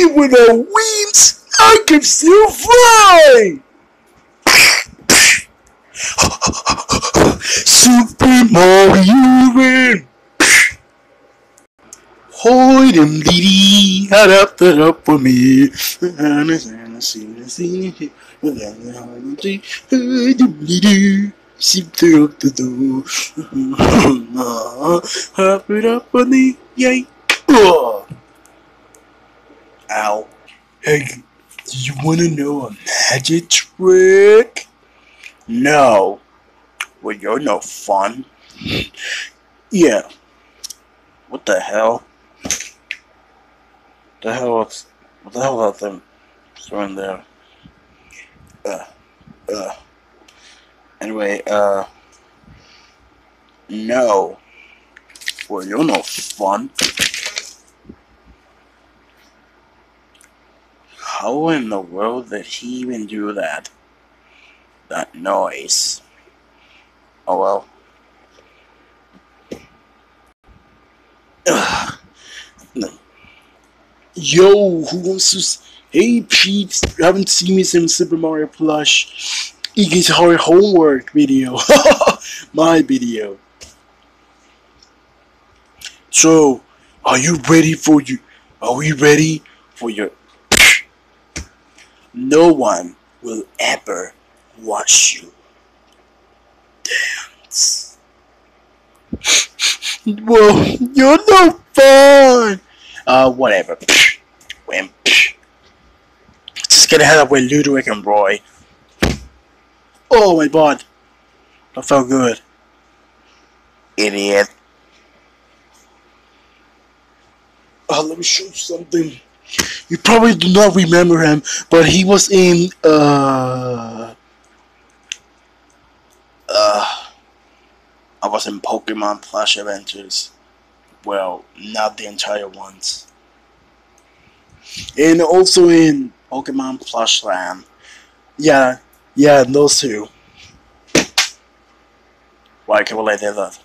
Even without wings, I can still fly! Super Mario Man! Hoy dem dee dee, had up that up for me. Sheep through up the door. Hop it up on the yay. Ow. Hey, you wanna know a magic trick? No. Well, you're no fun. Yeah. What the hell? The hell is what the hell are them throwing there? Uh uh anyway, uh no. Well you're no fun. How in the world did he even do that? That noise. Oh well. Ugh. Yo, who wants to? Hey, peeps, you haven't seen me since Super Mario Plush. Iggy's hard homework video. My video. So, are you ready for you? Are we ready for your? No one will ever watch you dance. Well, you're no fun. Uh, whatever. Wimp. Just get ahead of with Ludwig and Roy. Oh my god. That felt good. Idiot. Uh, let me show you something. You probably do not remember him, but he was in, uh... Uh... I was in Pokemon Plush Adventures. Well, not the entire ones. And also in Pokemon Plush Land. Yeah, yeah, those two. Why can't we let that?